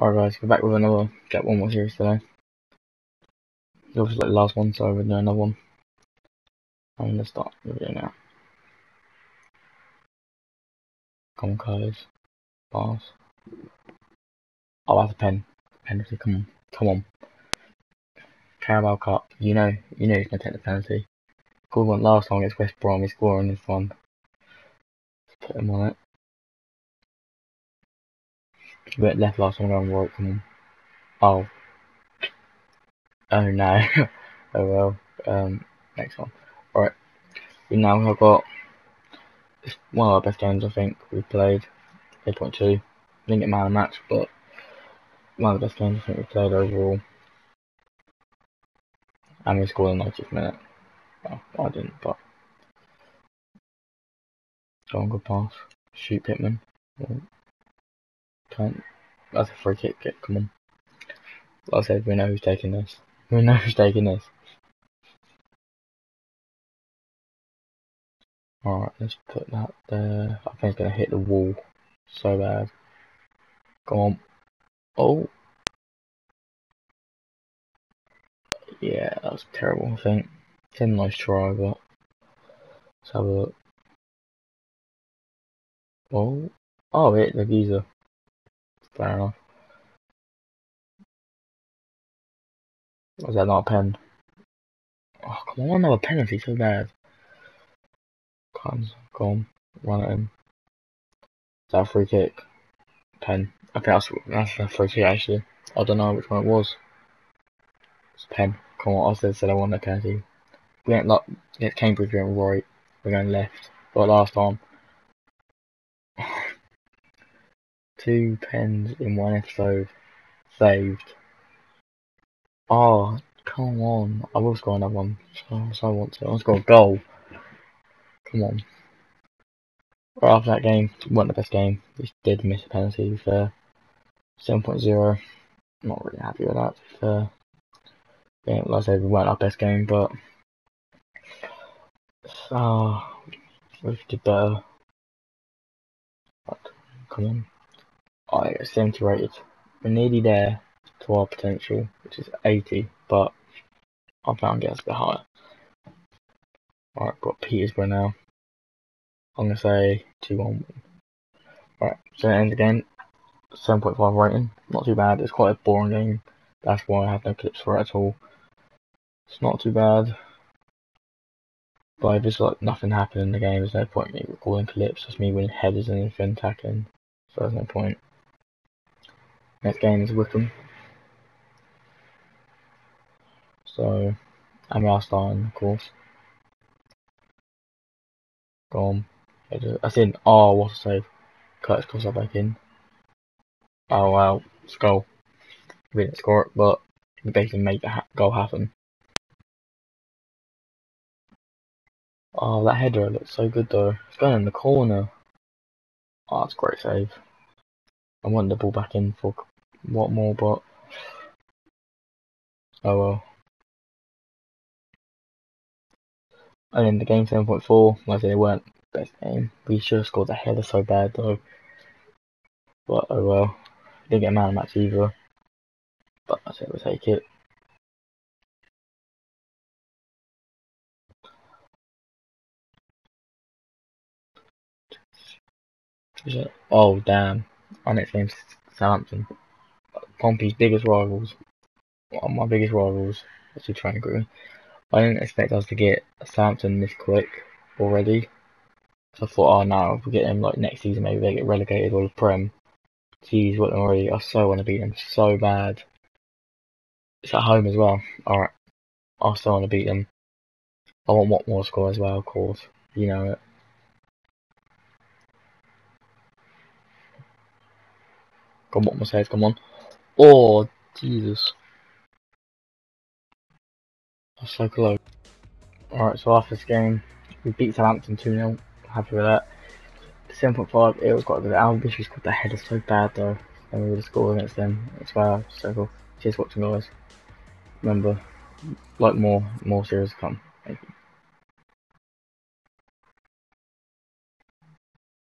Alright guys, we're back with another Get One More series today. It's obviously like the last one, so we're doing another one. I'm gonna start the video now. Come on, codes. Bars. Oh, that's a pen. Penalty, come on. Come on. Carabao Cup. You know, you know he's gonna take the penalty. Good one last time against West Brom, he's scoring this one. Let's put him on it. Went left last one right, come. Oh. Oh no. oh well. Um, next one. Alright. We now have got one of our best games I think we played. 8.2. Didn't get man of the match, but one of the best games I think we played overall. And we scored in the 90th minute. Well, I didn't, but go on, good pass. Shoot Pitman. Can't. That's a free kick. Get, come on. Like I said, we know who's taking this. We know who's taking this. Alright, let's put that there. I think it's going to hit the wall so bad. Go on. Oh. Yeah, that was terrible, I think. It's a nice try, but let's have a look. Oh. Oh, hit the geezer. Fair enough. Was that not a pen? Oh, come on, another penalty, so bad. Comes, go on, run it in. Is that a free kick? Pen. Okay, that's, that's a free kick actually. I don't know which one it was. It's pen. Come on, I said, I want a penalty. We went like, it's Cambridge, we went right, we're going left. But last time, Two pens in one episode. Saved. Oh, come on. I will score another one. So, so I want to. I want to score a goal. Come on. Right after that game, wasn't the best game. We did miss a penalty, fair. 7.0. Not really happy with that, fair. Yeah, like I said, we weren't our best game, but. Uh, we did better. But, come on. I 70 rated. We're nearly there to our potential, which is 80, but I found it a bit higher. Alright, got Peterborough now. I'm gonna say 2 1. Alright, so it ends again. 7.5 rating. Not too bad. It's quite a boring game. That's why I have no clips for it at all. It's not too bad. But if it's like nothing happened in the game, there's no point in me recording clips. Just me winning headers and anything attacking. So there's no point. Next game is Wycombe. So, I'm Rastan, of course. Gone. I said, oh, what a save. Curtis Costa back in. Oh, wow. Skull. We didn't score it, but we basically made the goal happen. Oh, that header looks so good though. It's going in the corner. Oh, that's a great save. I want the ball back in for what more, but oh well. And in the game 7.4, like it weren't best game. We should have scored a header so bad though. But oh well. Didn't get a man of match either. But I said we'll take it. Oh damn. Our next game's Southampton. Pompey's biggest rivals, my biggest rivals, actually agree. I didn't expect us to get Southampton this quick already. So I thought, oh no, if we get them like next season, maybe they get relegated or the Prem. Jeez, what already. I so want to beat them so bad. It's at home as well. Alright. I still want to beat them. I want Watmore score as well, of course. You know it. Come on, says, come on. Oh, Jesus. That's so close. Alright, so after this game, we beat Southampton 2 0. Happy with that. 7.5, it was quite good. Al Bishop's got the header so bad though. And we would have scored against them. It's wow, so cool. Cheers watching guys. Remember, like more, more series come. Thank you.